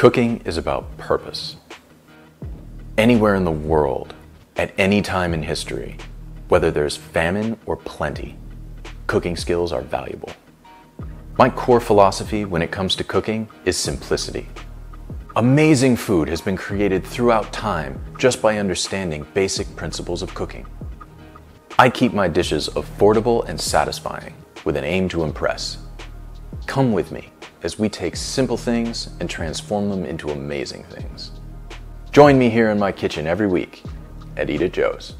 Cooking is about purpose. Anywhere in the world, at any time in history, whether there's famine or plenty, cooking skills are valuable. My core philosophy when it comes to cooking is simplicity. Amazing food has been created throughout time just by understanding basic principles of cooking. I keep my dishes affordable and satisfying with an aim to impress. Come with me as we take simple things and transform them into amazing things. Join me here in my kitchen every week Eat at Joe's.